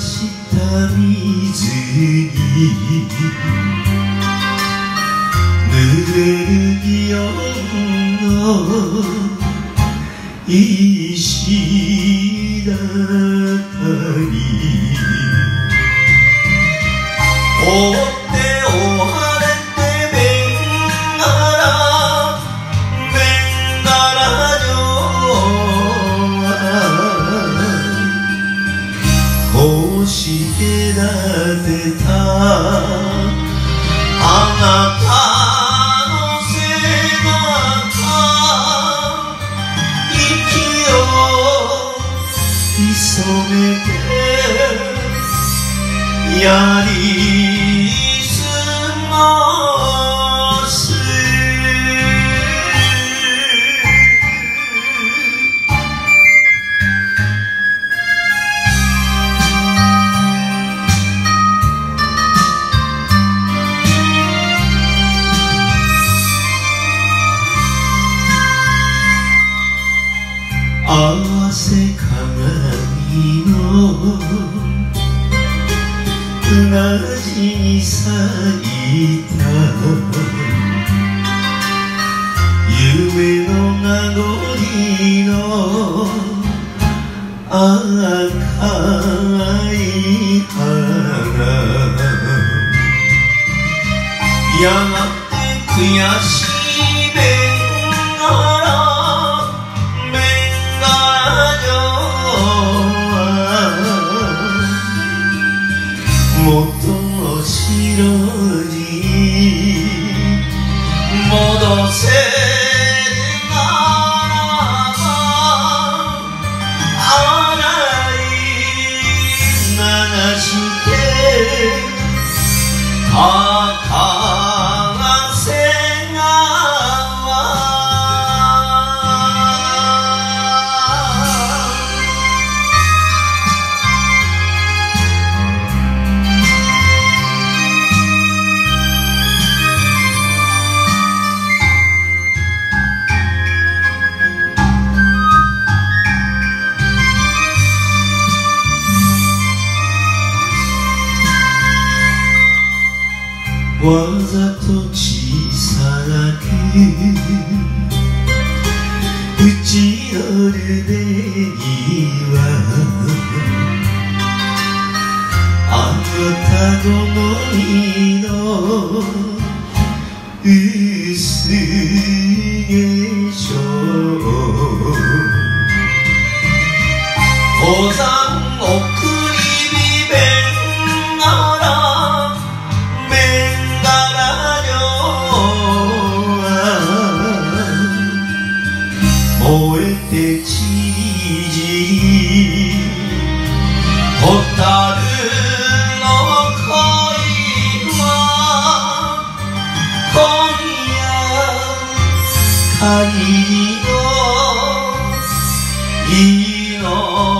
した水に濡れる祇園の石だったりめてやり過ごす合わせ鏡のうなじに咲いた夢の名残の赤い花やがて悔しい白に戻せ。わざと小さなけ。うちのるでにはあなた好みの薄い惚れて蛍の恋は今夜限りの命